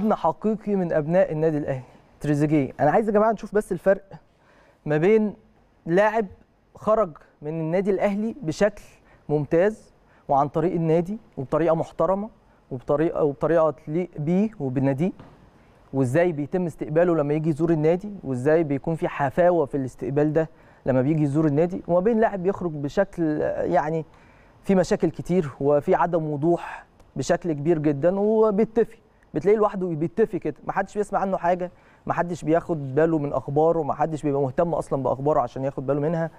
ابن حقيقي من أبناء النادي الأهلي تريزيجيه. أنا عايز يا جماعة نشوف بس الفرق ما بين لاعب خرج من النادي الأهلي بشكل ممتاز وعن طريق النادي وبطريقة محترمة وبطريقه وبطريقة تليق بيه وبناديه وإزاي بيتم استقباله لما يجي يزور النادي وإزاي بيكون في حفاوة في الاستقبال ده لما بيجي يزور النادي. وما بين لاعب بيخرج بشكل يعني في مشاكل كتير وفي عدم وضوح بشكل كبير جدا وبيتفي بتلاقيه لوحده بيتفي كده. ما حدش بيسمع عنه حاجة ما حدش بياخد باله من أخباره ما حدش بيبقى مهتم أصلا بأخباره عشان ياخد باله منها.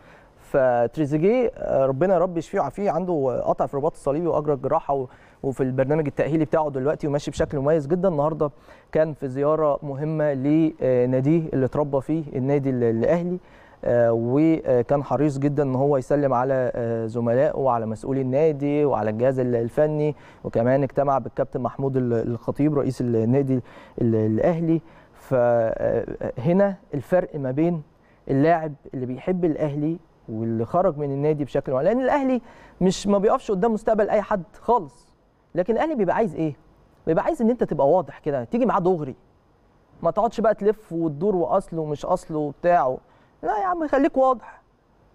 فتريزيجيه ربنا يا رب يشفيه ويعافيه عنده قطع في الرباط الصليبي واجرى الجراحه وفي البرنامج التأهيلي بتاعه دلوقتي وماشي بشكل مميز جدا. النهارده كان في زيارة مهمة لناديه اللي اتربى فيه النادي الأهلي. وكان حريص جدا إن هو يسلم على زملائه وعلى مسؤولي النادي وعلى الجهاز الفني وكمان اجتمع بالكابتن محمود الخطيب رئيس النادي الأهلي. فهنا الفرق ما بين اللاعب اللي بيحب الأهلي واللي خرج من النادي بشكل لأن الأهلي مش ما بيقفش قدام مستقبل أي حد خالص. لكن الأهلي بيبقى عايز إيه؟ بيبقى عايز إن أنت تبقى واضح كده تيجي معاه دغري. ما تقعدش بقى تلف وتدور وأصل ومش أصل وبتاع لا يا عم خليك واضح.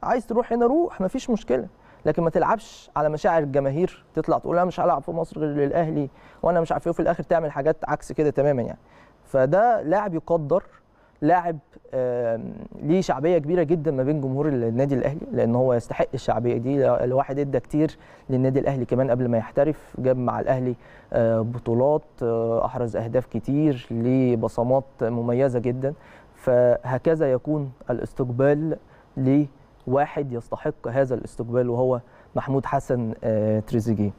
عايز تروح هنا روح مفيش مشكلة. لكن ما تلعبش على مشاعر الجماهير. تطلع تقول أنا مش هلعب في مصر غير للأهلي وأنا مش عارف إيه وفي الآخر تعمل حاجات عكس كده تماما يعني. فده لاعب يقدر لاعب ليه شعبية كبيرة جدا ما بين جمهور النادي الأهلي لأن هو يستحق الشعبية دي. الواحد إدى كتير للنادي الأهلي كمان قبل ما يحترف جاب مع الأهلي بطولات أحرز أهداف كتير ليه بصمات مميزة جدا. فهكذا يكون الاستقبال لواحد يستحق هذا الاستقبال وهو محمود حسن تريزيجيه.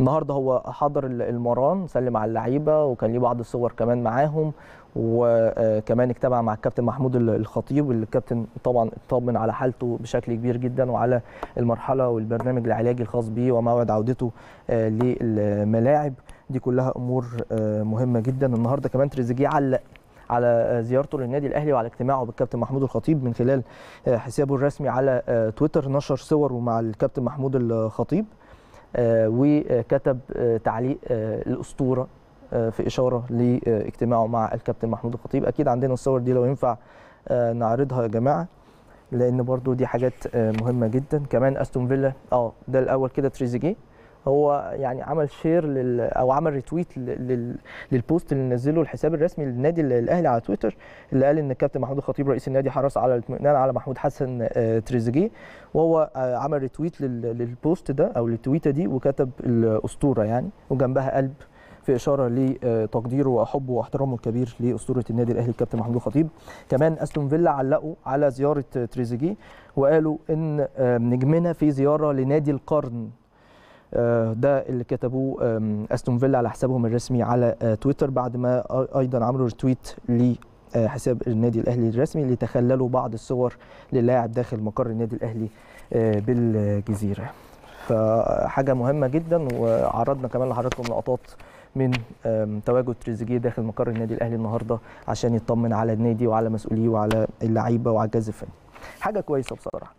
النهارده هو حضر المران سلم على اللعيبة وكان ليه بعض الصور كمان معاهم وكمان اجتمع مع الكابتن محمود الخطيب. واللي الكابتن طبعا اطمن على حالته بشكل كبير جدا وعلى المرحلة والبرنامج العلاجي الخاص بيه وموعد عودته للملاعب. دي كلها أمور مهمة جدا. النهارده كمان تريزيجيه علق على زيارته للنادي الأهلي وعلى اجتماعه بالكابتن محمود الخطيب من خلال حسابه الرسمي على تويتر نشر صوره مع الكابتن محمود الخطيب وكتب تعليق الأسطورة في إشارة لاجتماعه مع الكابتن محمود الخطيب. أكيد عندنا الصور دي لو ينفع نعرضها يا جماعة لأن برضو دي حاجات مهمة جدا. كمان أستون فيلا آه ده الأول كده تريزيجيه. هو يعني عمل share لل أو عمل retweet لل... لل post اللي نزله الحساب الرسمي للنادي الأهلي على تويتر اللي قال إن الكابتن محمود الخطيب رئيس النادي حرص على الاطمئنان على محمود حسن تريزيجيه وهو عمل retweet لل... لل post ده أو لل tweet ة دي وكتب الأسطورة يعني وجنبها قلب في إشارة لتقديره وحبه واحترامه الكبير لأسطورة النادي الأهلي الكابتن محمود الخطيب كمان أستون فيلا علقوا على زيارة تريزيجيه وقالوا إن نجمنا في زيارة لنادي القرن. ده اللي كتبوه أستون فيلا على حسابهم الرسمي على تويتر بعد ما أيضا عملوا ريتويت لحساب النادي الأهلي الرسمي اللي تخللوا بعض الصور للاعب داخل مقر النادي الأهلي بالجزيرة. فحاجة مهمة جدا وعرضنا كمان لحضراتكم لقطات من تواجد تريزيجيه داخل مقر النادي الأهلي النهارده عشان يطمن على النادي وعلى مسؤوليه وعلى اللعيبة وعلى الجهاز الفني. حاجة كويسة بصراحة.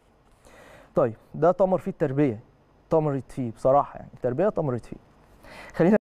طيب ده تمر فيه التربية. طمرت فيه بصراحة يعني التربيه طمرت فيه. خلينا